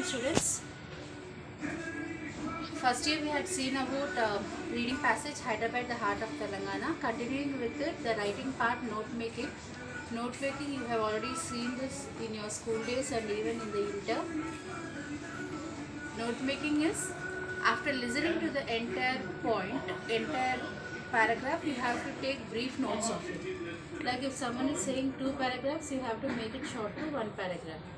morning students. First year we had seen about uh, reading passage hyderabad the heart of telangana. Continuing with it the writing part note making. Note making you have already seen this in your school days and even in the inter. Note making is after listening to the entire point entire paragraph you have to take brief notes of it. Like if someone is saying two paragraphs you have to make it short to one paragraph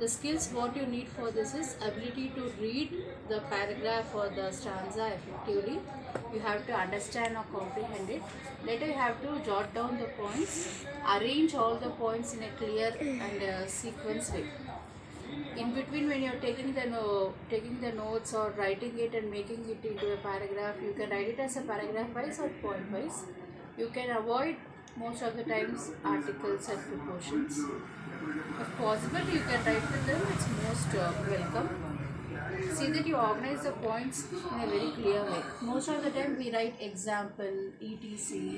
the skills what you need for this is ability to read the paragraph or the stanza effectively. You have to understand or comprehend it. Later you have to jot down the points arrange all the points in a clear and uh, sequence way. In between when you're taking the no, taking the notes or writing it and making it into a paragraph you can write it as a paragraph wise or point wise you can avoid most of the times articles and prepositions. If possible you can write with them. It's most uh, welcome. See that you organize the points in a very clear way. Most of the time we write example etc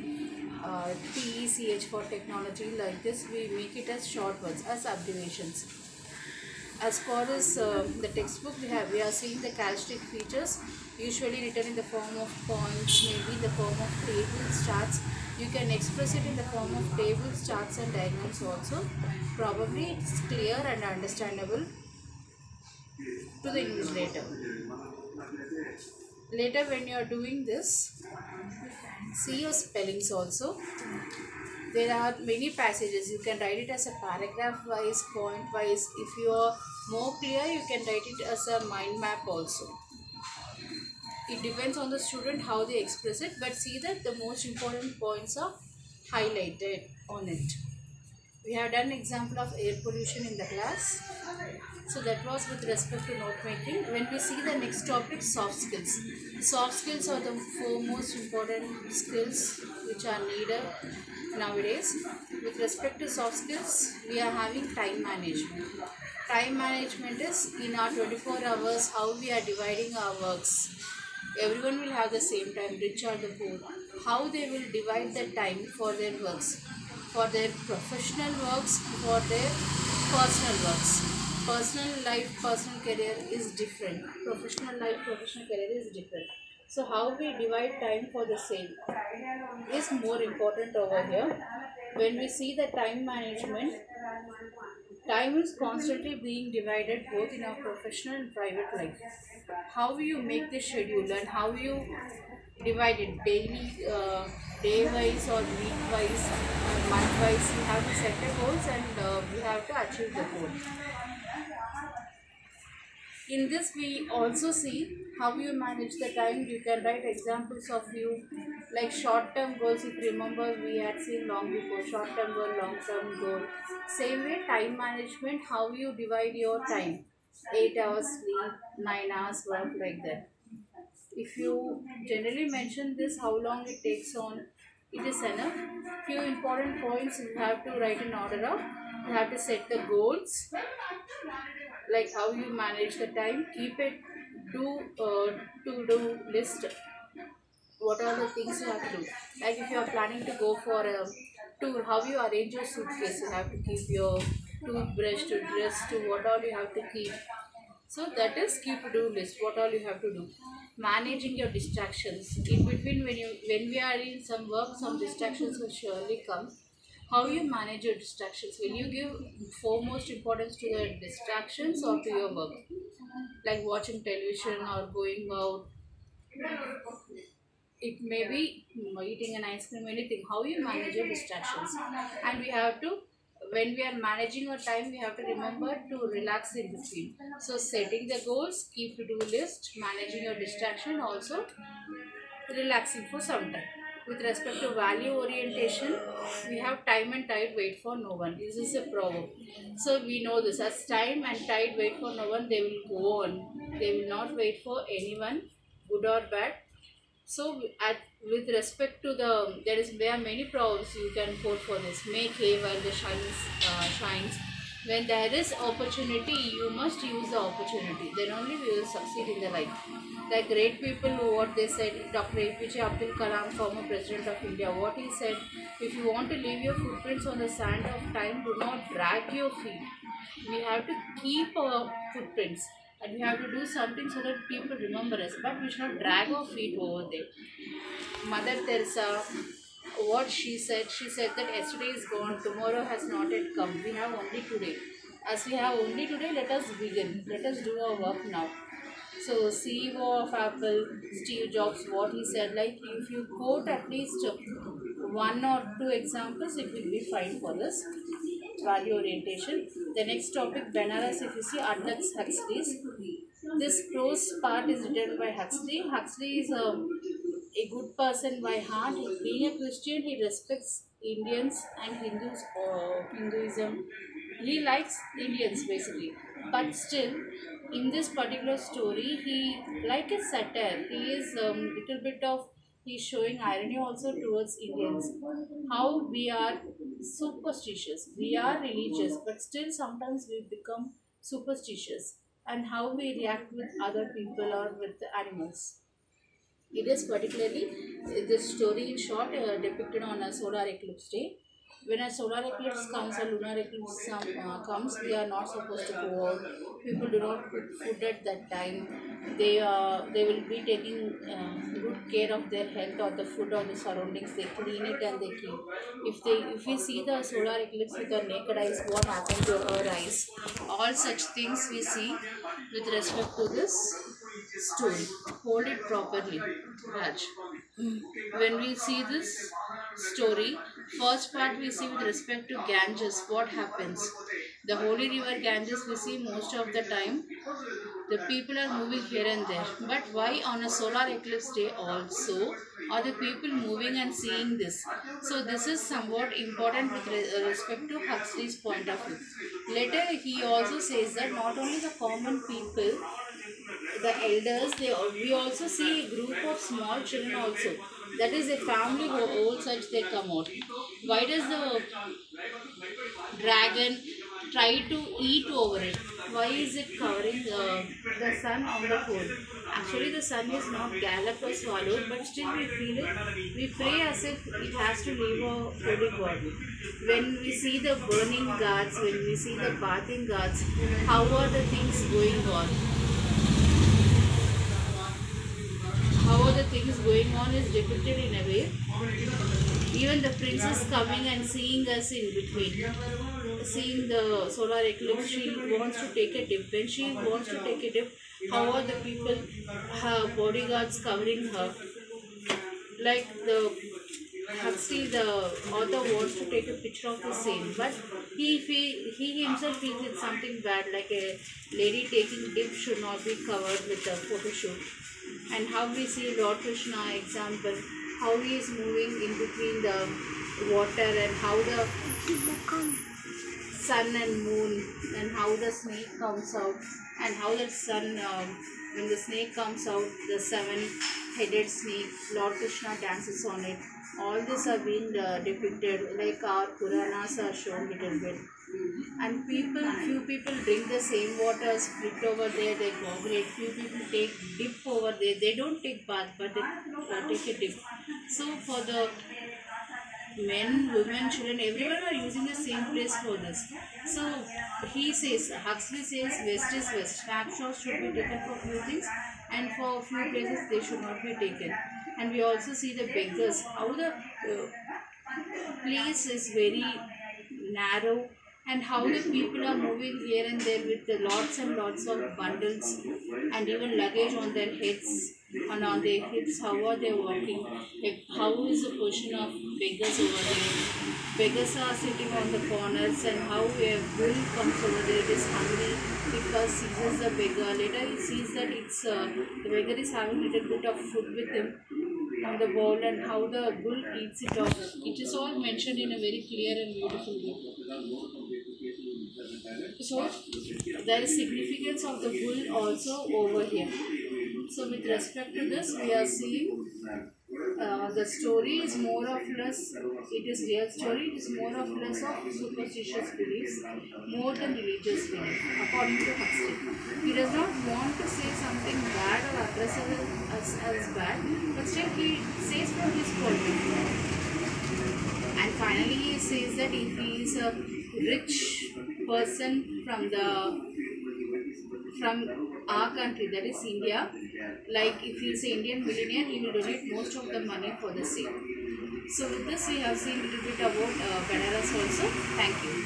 uh, tech for technology like this. We make it as short words as abbreviations as far as uh, the textbook we have we are seeing the characteristic features usually written in the form of points maybe in the form of tables charts. You can express it in the form of tables charts and diagrams also. Probably it's clear and understandable to the invigilator later. When you are doing this see your spellings also. There are many passages. You can write it as a paragraph wise point wise if you are more clear you can write it as a mind map also. It depends on the student how they express it but see that the most important points are highlighted on it. We have done example of air pollution in the class. So that was with respect to note making. When we see the next topic soft skills. Soft skills are the four most important skills which are needed nowadays. With respect to soft skills we are having time management time management is in our 24 hours how we are dividing our works. Everyone will have the same time rich or the poor. How they will divide the time for their works. For their professional works for their personal works. Personal life personal career is different. Professional life professional career is different. So how we divide time for the same is more important over here. When we see the time management time is constantly being divided both in our professional and private life. How you make the schedule and how you divide it daily uh, day wise or week wise month wise you have to set the goals and uh, you have to achieve the goal in this we also see how you manage the time. You can write examples of you like short term goals. If you remember we had seen long before short term goal long term goal. Same way time management how you divide your time. 8 hours sleep 9 hours work like that. If you generally mention this how long it takes on it is enough. Few important points you have to write in order of you have to set the goals like how you manage the time keep it do uh, to do list. What are the things you have to do? Like if you are planning to go for a tour how you arrange your suitcase? You have to keep your toothbrush to dress to what all you have to keep. So that is keep to do list what all you have to do. Managing your distractions. In between when you when we are in some work some distractions will surely come how you manage your distractions. Will you give foremost importance to the distractions or to your work like watching television or going out it may be eating an ice cream anything how you manage your distractions. And we have to when we are managing our time we have to remember to relax in between. So setting the goals keep to do list managing your distraction also relaxing for some time with respect to value orientation we have time and tide wait for no one. This is a proverb. So we know this. As time and tide wait for no one they will go on. They will not wait for anyone good or bad. So at with respect to the there is there are many proverbs you can quote for this. Make hay while the shines uh, shines when there is opportunity you must use the opportunity. Then only we will succeed in the life. Like great people what they said dr apj abdul kalam former president of india what he said if you want to leave your footprints on the sand of time do not drag your feet. We have to keep our footprints and we have to do something so that people remember us but we should not drag our feet over there. Mother teresa what she said she said that yesterday is gone tomorrow has not yet come. We have only today. As we have only today let us begin. Let us do our work now. So ceo of apple steve jobs what he said like if you quote at least one or two examples it will be fine for this value orientation. The next topic banaras if you see aldous huxley's this prose part is written by huxley. Huxley is a a good person by heart. Being a Christian, he respects Indians and Hindus, uh, Hinduism. He likes Indians basically, but still, in this particular story, he like a satire. He is um, little bit of he's showing irony also towards Indians. How we are superstitious, we are religious, but still sometimes we become superstitious, and how we react with other people or with animals. It is particularly this story in short uh, depicted on a solar eclipse day. When a solar eclipse comes or lunar eclipse uh, comes, we are not supposed to go out. People do not cook food at that time. They uh, they will be taking uh, good care of their health or the food or the surroundings. They clean it and they keep. If they if we see the solar eclipse with our naked eyes, what happened to our eyes? All such things we see with respect to this story. Hold it properly, Raj. When we see this story, first part we see with respect to Ganges, what happens? The holy river Ganges, we see most of the time the people are moving here and there. But why on a solar eclipse day also are the people moving and seeing this? So this is somewhat important with respect to Huxley's point of view. Later he also says that not only the common people the elders they we also see a group of small children also. That is a family who all such they come out. Why does the dragon try to eat over it? Why is it covering uh, the sun on the pole actually the sun is not galloped or swallowed but still we feel it. We pray as if it has to leave our holy god when we see the burning ghats when we see the bathing ghats how are the things going on how are the things going on is depicted in a way. Even the princess coming and seeing us in between, seeing the solar eclipse, she wants to take a dip. When she wants to take a dip, how are the people, her bodyguards covering her? Like the Huxley, the author wants to take a picture of the same, but he fe- he himself feels it's something bad, like a lady taking dip should not be covered with a photo shoot. And how we see Lord Krishna example, how he is moving in between the water and how the sun and moon and how the snake comes out and how the sun um, when the snake comes out the seven headed snake lord krishna dances on it all this are being uh, depicted like our puranas are shown little bit and people few people drink the same water split over there they cooperate few people take dip over there they don't take bath but they uh, take a dip so for the men, women, children, everyone are using the same place for this. So he says, Huxley says, West is West. Snapshots should be taken for few things, and for few places they should not be taken. And we also see the beggars. How the uh, place is very narrow, and how the people are moving here and there with the lots and lots of bundles and even luggage on their heads and on their hips. How are they walking? How is the position of beggars over there? Beggars are sitting on the corners, and how a bull comes over there. It is hungry. He first seizes the beggar. Later he sees that it's uh, the beggar is having a little bit of food with him on the bowl, and how the bull eats it off. It is all mentioned in a very clear and beautiful way. So there is significance of the bull also over here. So with respect to this, we are seeing uh, the story is more or less, it is real story, it is more or less of superstitious beliefs, more than religious belief, according to Huxley. He does not want to say something bad or address it as, as bad, but still he says from his point of view. And finally, he says that if he is a rich person from the from our country that is India. Like if is an Indian millionaire, he will donate most of the money for the same. So with this we have seen a little bit about uh, Banaras also. Thank you.